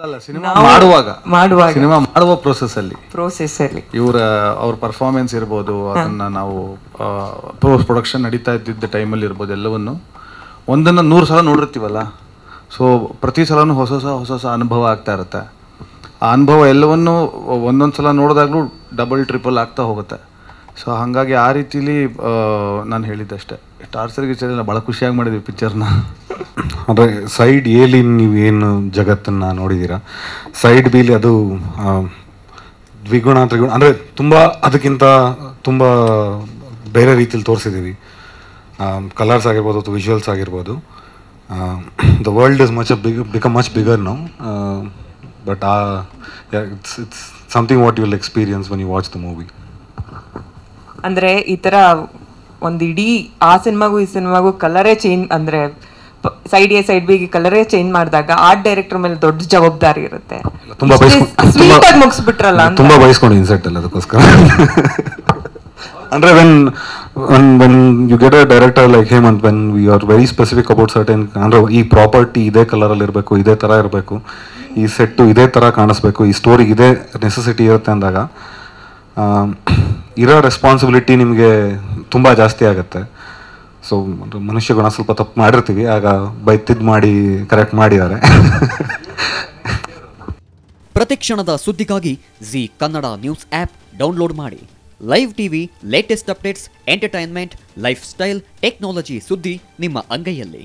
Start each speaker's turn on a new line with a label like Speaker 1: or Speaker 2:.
Speaker 1: ಅಲ್ಲಲ್ಲ ಸಿನಿಮಾ ಮಾಡುವಾಗ.
Speaker 2: ಮಾಡುವಾಗ.
Speaker 1: ಸಿನಿಮಾ ಮಾಡುವ ಪ್ರೋಸೆಸ್ ಅಲ್ಲಿ.
Speaker 2: ಪ್ರೋಸೆಸ್ ಅಲ್ಲಿ.
Speaker 1: ಇವರ ಅವ್ರ ಪರ್ಫಾರ್ಮೆನ್ಸ್ ಇರ್ಬೋದು ಅದನ್ನ ನಾವು ಪೋಸ್ಟ್ ಪ್ರೊಡಕ್ಷನ್ ನಡೀತಾ ಇದ್ದಿದ್ದ ಟೈಮಲ್ಲಿ ಇರ್ಬೋದು ಎಲ್ಲವನ್ನು. ಒಂದನ್ನ ನೂರು ಸಲ ನೋಡಿರ್ತೀವಲ್ಲ? ಸೊ ಪ್ರತಿ ಸಲನು ಹೊಸ ಹೊಸ ಹೊಸ ಹೊಸ ಅನುಭವ ಆಗ್ತಾ ಇರುತ್ತೆ. ಆ ಅನುಭವ ಎಲ್ಲವನ್ನು ಒಂದೊಂದು ಸಲ ನೋಡಿದಾಗಲೂ ಡಬಲ್ ಟ್ರಿಪಲ್ ಆಗ್ತಾ ಹೋಗುತ್ತೆ. ಸೊ ಹಾಗಾಗಿ ಆ ರೀತಿಲಿ ನಾನು ಹೇಳಿದ್ದಷ್ಟೇ. ಟಾರ್ಚರ್ ಗಿಚರ್ ಭಾಳ ಖುಷಿಯಾಗಿ ಮಾಡಿದ್ವಿ ಪಿಕ್ಚರ್ನ
Speaker 3: ಅಂದರೆ ಸೈಡ್ ಎಲಿ ನೀವು ಏನು ಜಗತ್ತನ್ನು ನೋಡಿದ್ದೀರಾ ಸೈಡ್ ಬಿಲಿ ಅದು ದ್ವಿಗುಣ ತ್ರಿಗುಣ ಅಂದರೆ ತುಂಬ ಅದಕ್ಕಿಂತ ತುಂಬ ಬೇರೆ ರೀತಿಯಲ್ಲಿ ತೋರಿಸಿದ್ದೀವಿ ಕಲರ್ಸ್ ಆಗಿರ್ಬೋದು ಅಥವಾ ವಿಜುವಲ್ಸ್ ಆಗಿರ್ಬೋದು. The world is much big become much bigger now but uh it's it's something what you will experience when you watch the movie
Speaker 2: ಅಂದ್ರೆ ಈ ತರ ಒಂದು ಇಡೀ ಆ ಸಿನಿಮಾಗೂ ಈ ಸಿನಿಮಾಗೂ ಕಲರೇ ಚೇಂಜ್ ಅಂದ್ರೆ ಸೈಡ್ ಎ ಸೈಡ್ ಬಿಗೆ ಕಲರೇ ಚೇಂಜ್ ಮಾಡಿದಾಗ ಆ ಡೈರೆಕ್ಟರ್ ಮೇಲೆ ದೊಡ್ಡ ಜವಾಬ್ದಾರಿ ಇರುತ್ತೆ. ಸ್ವೀಟ್ ಆಗಿ ಮುಗಿಸ್ಬಿಟ್ರಲ್ಲ
Speaker 3: ತುಂಬ ಬಯಸ್ಕೊಂಡು ಇನ್ಸೆಟ್ ಅಲ್ಲ ಅದಕ್ಕೋಸ್ಕರ. ಅಂದ್ರೆ when when when you get a director like Hemanth when we are very specific about certain ಅಂದ್ರೆ ಈ ಪ್ರಾಪರ್ಟಿ ಇದೇ ಕಲರಲ್ಲಿ ಇರಬೇಕು ಇದೇ ಥರ ಇರಬೇಕು ಈ ಸೆಟ್ಟು ಇದೇ ಥರ ಕಾಣಿಸ್ಬೇಕು ಈ ಸ್ಟೋರಿ ಇದೇ ನೆಸೆಸಿಟಿ ಇರುತ್ತೆ ಅಂದಾಗ ಇರೋ ರೆಸ್ಪಾನ್ಸಿಬಿಲಿಟಿ ನಿಮಗೆ ತುಂಬ ಜಾಸ್ತಿ ಆಗುತ್ತೆ. ಸೊ ಮನುಷ್ಯ ಗುಣ ಸ್ವಲ್ಪ ತಪ್ಪು ಮಾಡಿರ್ತೀವಿ, ಆಗ ಬೈತಿದ್ದು ಮಾಡಿ ಕರೆಕ್ಟ್ ಮಾಡಿದ್ದಾರೆ.
Speaker 4: ಪ್ರತಿ ಕ್ಷಣದ ಸುದ್ದಿಗಾಗಿ Zee Kannada news app download ಮಾಡಿ. Live TV latest updates entertainment lifestyle technology ಸುದ್ದಿ ನಿಮ್ಮ ಅಂಗೈಯಲ್ಲಿ.